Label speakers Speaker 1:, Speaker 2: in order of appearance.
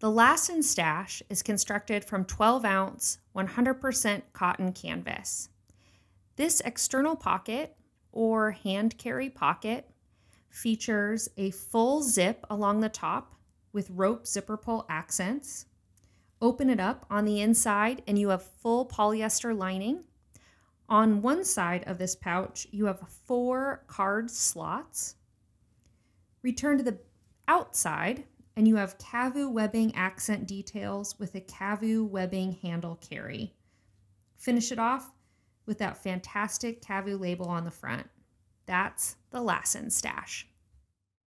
Speaker 1: The Lassen stash is constructed from 12 ounce, 100% cotton canvas. This external pocket or hand carry pocket features a full zip along the top with rope zipper pull accents. Open it up on the inside and you have full polyester lining. On one side of this pouch, you have four card slots. Return to the outside and you have KAVU webbing accent details with a KAVU webbing handle carry. Finish it off with that fantastic KAVU label on the front. That's the Lassen stash.